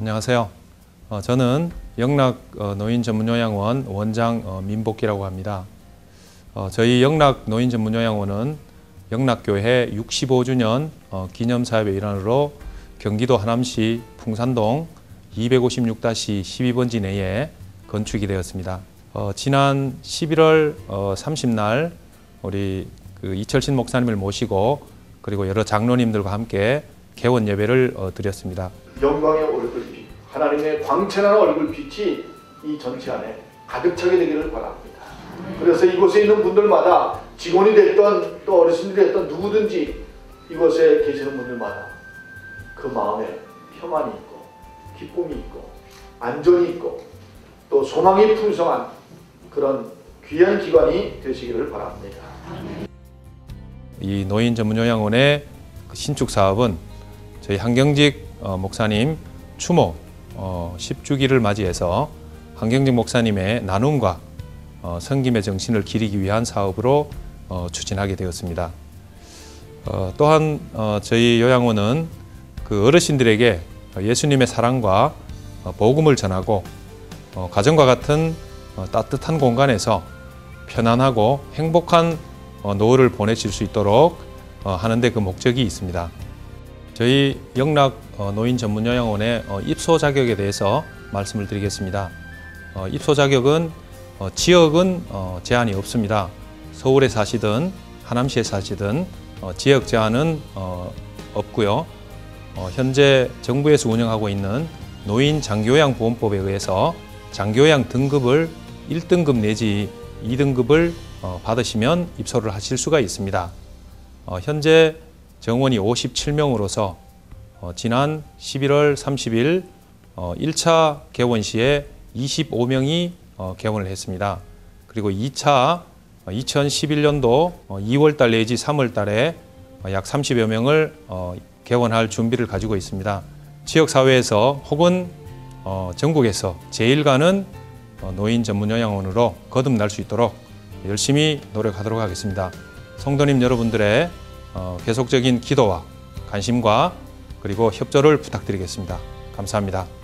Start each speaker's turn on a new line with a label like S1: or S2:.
S1: 안녕하세요. 어, 저는 영락 어, 노인 전문요양원 원장 어, 민복기라고 합니다. 어, 저희 영락 노인 전문요양원은 영락교회 65주년 어, 기념사업의 일환으로 경기도 하남시 풍산동 256-12번지 내에 건축이 되었습니다. 어, 지난 11월 어, 30날 우리 그 이철신 목사님을 모시고 그리고 여러 장로님들과 함께 개원 예배를 어, 드렸습니다.
S2: 영광의 얼굴빛, 하나님의 광채나는 얼굴빛이 이 전체 안에 가득 차게 되기를 바랍니다. 그래서 이곳에 있는 분들마다 직원이 됐던 또 어르신들이 됐던 누구든지 이곳에 계시는 분들마다 그 마음에 평안이 있고 기쁨이 있고 안전이 있고 또 소망이 풍성한 그런 귀한 기관이 되시기를 바랍니다.
S1: 이 노인 전문요양원의 그 신축 사업은 저희 한경직 어, 목사님 추모 어, 10주기를 맞이해서 한경직 목사님의 나눔과 어, 성김의 정신을 기리기 위한 사업으로 어, 추진하게 되었습니다. 어, 또한 어, 저희 요양원은 그 어르신들에게 예수님의 사랑과 어, 복음을 전하고 어, 가정과 같은 어, 따뜻한 공간에서 편안하고 행복한 어, 노후를 보내실 수 있도록 어, 하는데 그 목적이 있습니다. 저희 영락 어, 노인 전문 요양원의 어, 입소 자격에 대해서 말씀을 드리겠습니다. 어, 입소 자격은 어, 지역은 어, 제한이 없습니다. 서울에 사시든 하남시에 사시든 어, 지역 제한은 어, 없고요. 어, 현재 정부에서 운영하고 있는 노인 장교양보험법에 의해서 장교양 등급을 1등급 내지 2등급을 어, 받으시면 입소를 하실 수가 있습니다. 어, 현재 정원이 57명으로서 어, 지난 11월 30일 어, 1차 개원 시에 25명이 어, 개원을 했습니다. 그리고 2차 2011년도 2월 달 내지 3월 달에 어, 약 30여 명을 어, 개원할 준비를 가지고 있습니다. 지역 사회에서 혹은 어, 전국에서 제일 가는 어, 노인 전문 요양원으로 거듭날 수 있도록 열심히 노력하도록 하겠습니다. 성도님 여러분들의 어, 계속적인 기도와 관심과 그리고 협조를 부탁드리겠습니다. 감사합니다.